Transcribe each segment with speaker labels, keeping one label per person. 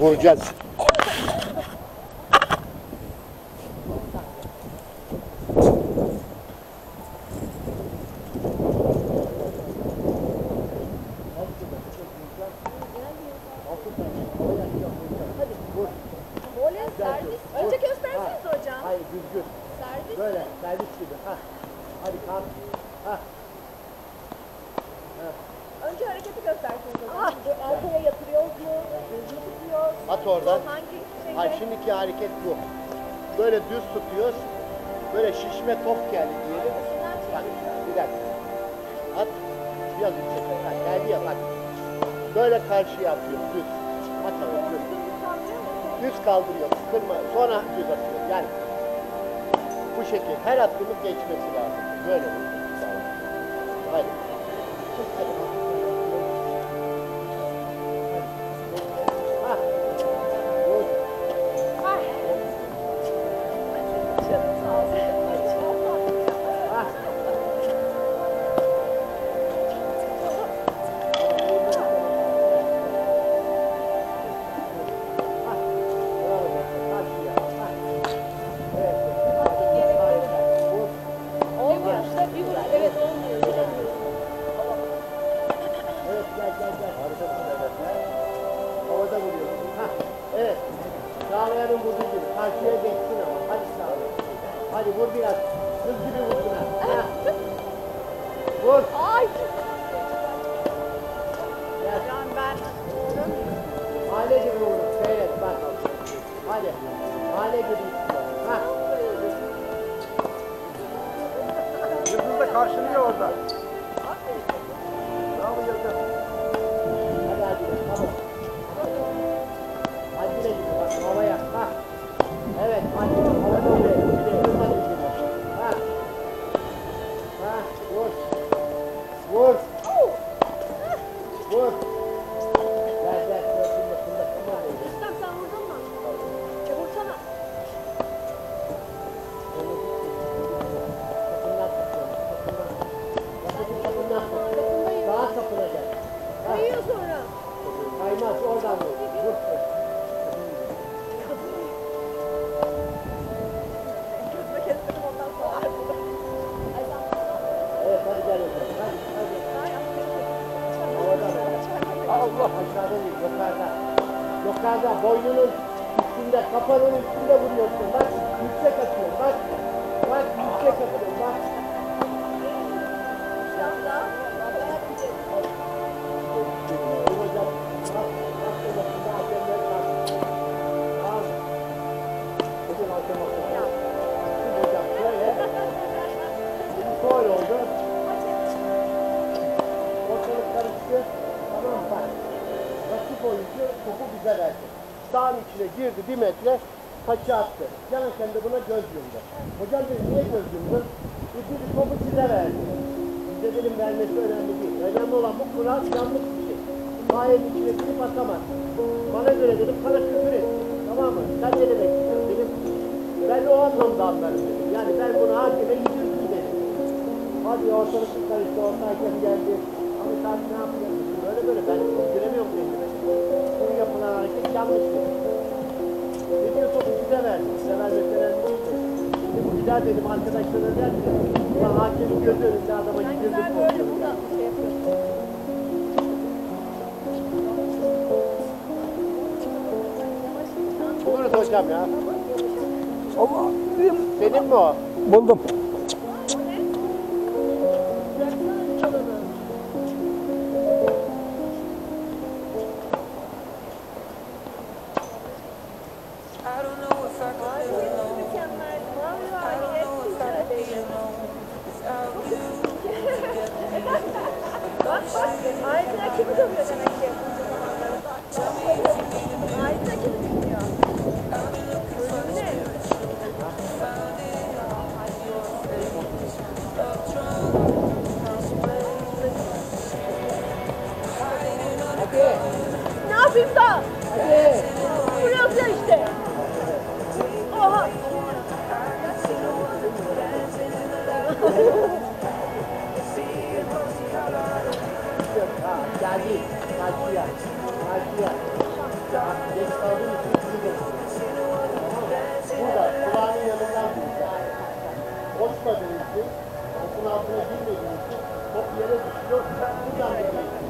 Speaker 1: Vuracağız.
Speaker 2: Servis. Önce gösterseniz hocam.
Speaker 1: Hayır düzgün.
Speaker 2: Servis.
Speaker 1: Böyle servis gibi. Ha. Hadi kalk. At oradan. Hayır şimdiki hareket bu. Böyle düz tutuyoruz. Böyle şişme top geldi diyelim. Bak bir dakika. At. Biraz yüksek. Ha, geldi ya bak. Böyle karşıya atıyor düz. At abi düz. Düz kaldırıyor. Kırma. Sonra düz atıyor. Yani bu şekil. Her attığımız geçmesi lazım. Böyle. Karşıya geçsin ama. Hadi Çağlayan. Hadi vur biraz. Hız gibi vursun ha. ha. Vur.
Speaker 2: Ay.
Speaker 1: Gel.
Speaker 2: Can ben.
Speaker 1: Hale gibi vurun. Seyret bak. Hadi. Hale gibi. Ha.
Speaker 3: Yıldız da karşılıyor orada. Bravo Yıldız.
Speaker 1: Hadi hadi. Tamam. I don't know. Yukarıda boynunun üstünde kafanın üstünde vuruyorsun. Bak yüksek atıyor. Bak. Bak yüksek atıyor. Bak. Ortalık karıştı. Tamam bak. Oyuncu topu bize verdi. Sağın içine girdi bir metre taçı attı. Yanarken de buna göz yumdu. Hocam dedi niye göz yumdun? Dedi bir topu size verdi. Bize dedim vermesi önemli değil. Önemli olan bu kural yanlış bir şey. Sayenin içine girip atamaz. Bana göre dedim sana küfür etti. Tamam mı? Sen ne demek istiyorsun dedim. Ben o anlamda anlarım dedim. Yani ben bunu hakime yedirdim dedim. Hadi ortalık karıştı, orta geldi. Ama sen ne yapıyorsun? Böyle böyle ben göremiyorum kendimi. Bu yapılan hareket yanlış dedim. Video topu size verdi. Size vermesi önemli. Şimdi bu güzel dedim arkadaşlara der ki, ulan hakemin gözü önünde adama
Speaker 2: güzel böyle burada şey.
Speaker 1: Buluruz hocam ya.
Speaker 3: Allah.
Speaker 1: Senin mi o?
Speaker 3: Buldum.
Speaker 2: Ne yapayım da?
Speaker 1: Hadi.
Speaker 2: Vuruyoruz ya işte. Oha.
Speaker 1: Geldi. Geldi ya. Geldi ya. Geç
Speaker 4: kaldığım için sizi bekliyorum. Burada
Speaker 1: kulağının
Speaker 4: yanından duracak. Koşmadığınız için, topun altına girmediğiniz için top yere düşüyor. Buradan
Speaker 1: da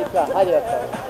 Speaker 1: 実はく
Speaker 4: か。はい、じ。